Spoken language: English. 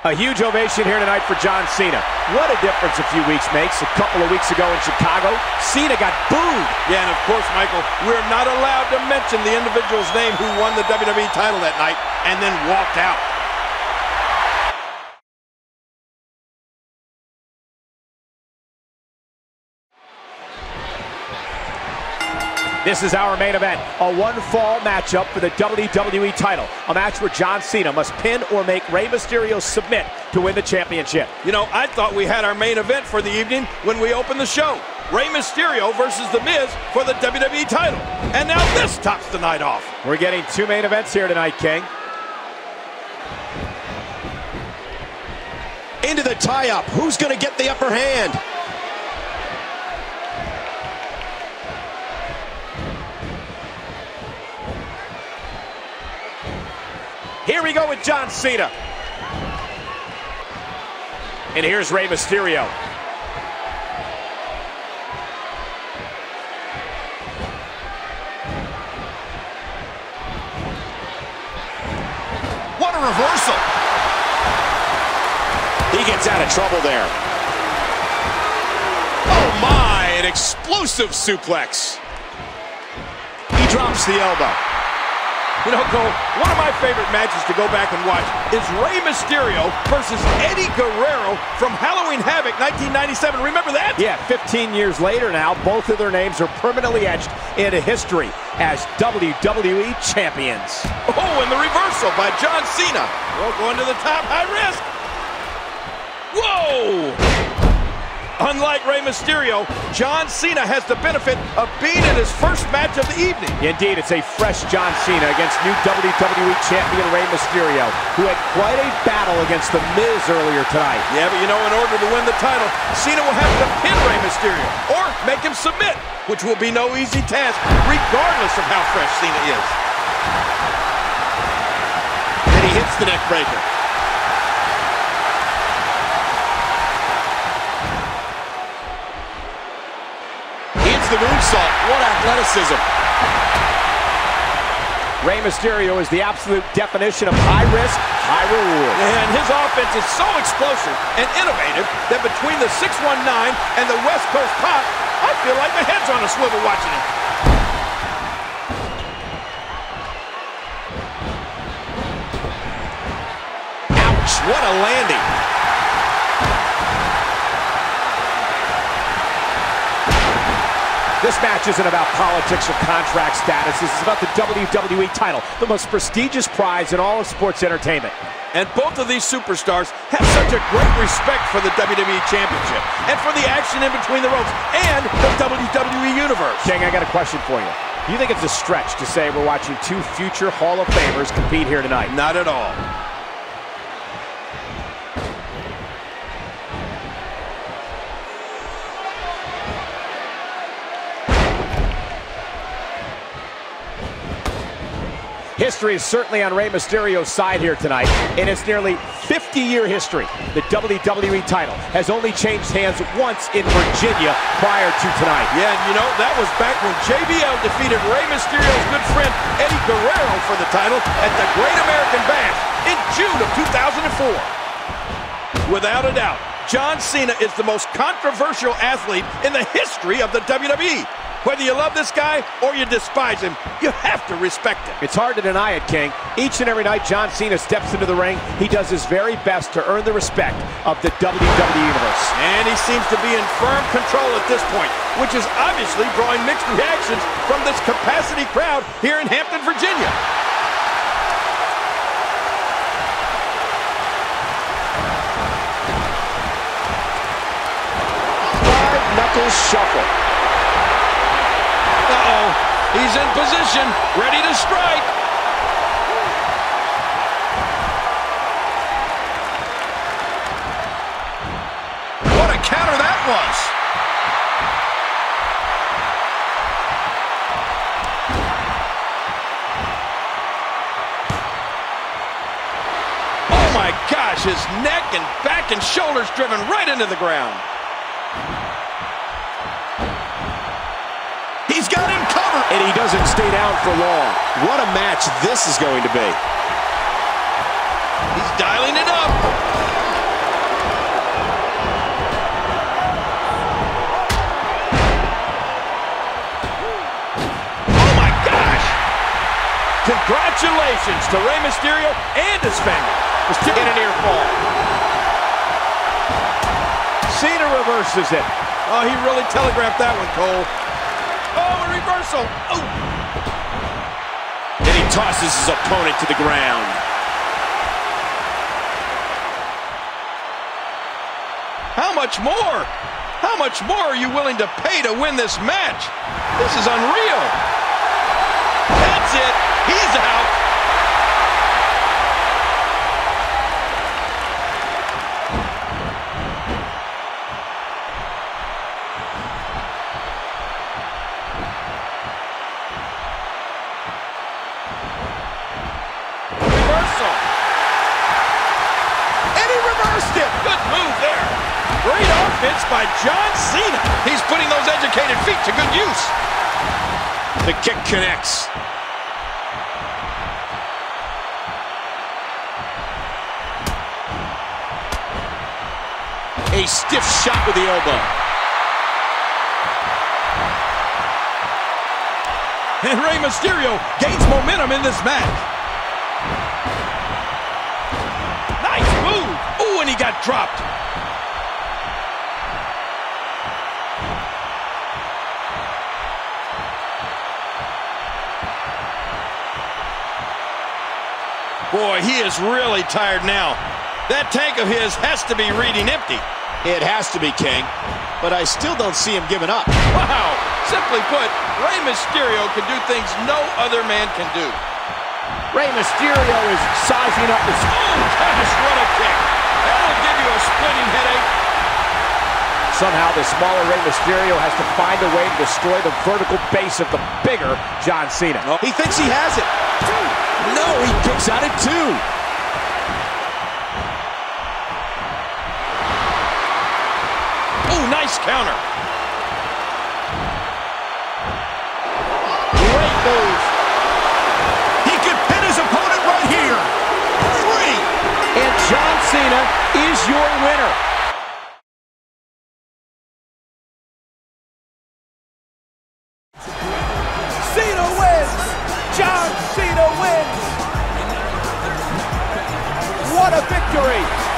A huge ovation here tonight for John Cena. What a difference a few weeks makes. A couple of weeks ago in Chicago, Cena got booed. Yeah, and of course, Michael, we're not allowed to mention the individual's name who won the WWE title that night and then walked out. This is our main event, a one-fall matchup for the WWE title. A match where John Cena must pin or make Rey Mysterio submit to win the championship. You know, I thought we had our main event for the evening when we opened the show. Rey Mysterio versus The Miz for the WWE title. And now this tops the night off. We're getting two main events here tonight, King. Into the tie-up. Who's going to get the upper hand? Here we go with John Cena. And here's Rey Mysterio. What a reversal. He gets out of trouble there. Oh my, an explosive suplex. He drops the elbow. You know, Cole, one of my favorite matches to go back and watch is Rey Mysterio versus Eddie Guerrero from Halloween Havoc 1997. Remember that? Yeah, 15 years later now, both of their names are permanently etched into history as WWE champions. Oh, and the reversal by John Cena. Well, going to the top, high risk. Whoa! Unlike Rey Mysterio, John Cena has the benefit of being in his first match of the evening. Indeed, it's a fresh John Cena against new WWE Champion Rey Mysterio, who had quite a battle against The Miz earlier tonight. Yeah, but you know, in order to win the title, Cena will have to pin Rey Mysterio or make him submit, which will be no easy task, regardless of how fresh Cena is. And he hits the neck the moonsault. What athleticism. Rey Mysterio is the absolute definition of high risk, high reward. And his offense is so explosive and innovative that between the 619 and the West Coast pop, I feel like my head's on a swivel watching him. Ouch, what a landing. This match isn't about politics or contract status. This is about the WWE title, the most prestigious prize in all of sports entertainment. And both of these superstars have such a great respect for the WWE Championship and for the action in between the ropes and the WWE Universe. King, I got a question for you. Do you think it's a stretch to say we're watching two future Hall of Famers compete here tonight? Not at all. History is certainly on Rey Mysterio's side here tonight. In its nearly 50-year history, the WWE title has only changed hands once in Virginia prior to tonight. Yeah, and you know, that was back when JBL defeated Rey Mysterio's good friend Eddie Guerrero for the title at the Great American Bash in June of 2004. Without a doubt, John Cena is the most controversial athlete in the history of the WWE. Whether you love this guy or you despise him, you have to respect him. It's hard to deny it, King. Each and every night John Cena steps into the ring, he does his very best to earn the respect of the WWE Universe. And he seems to be in firm control at this point, which is obviously drawing mixed reactions from this capacity crowd here in Hampton, Virginia. Five knuckles shuffle. He's in position, ready to strike. What a counter that was. Oh my gosh, his neck and back and shoulders driven right into the ground and he doesn't stay down for long. What a match this is going to be. He's dialing it up. Oh my gosh! Congratulations to Rey Mysterio and his family. He's taking an ear fall. Cena reverses it. Oh, he really telegraphed that one, Cole. Reversal. Oh. And he tosses his opponent to the ground. How much more? How much more are you willing to pay to win this match? This is unreal. That's it. He's out. Offense by John Cena. He's putting those educated feet to good use. The kick connects. A stiff shot with the elbow. And Rey Mysterio gains momentum in this match. Nice move. Oh, and he got dropped. Boy, he is really tired now. That tank of his has to be reading empty. It has to be, King. But I still don't see him giving up. Wow! Simply put, Rey Mysterio can do things no other man can do. Rey Mysterio is sizing up his... Oh, gosh, what a kick. That'll give you a splitting headache. Somehow the smaller Rey Mysterio has to find a way to destroy the vertical base of the bigger John Cena. He thinks he has it. No, he kicks out at two. Oh, nice counter. victory.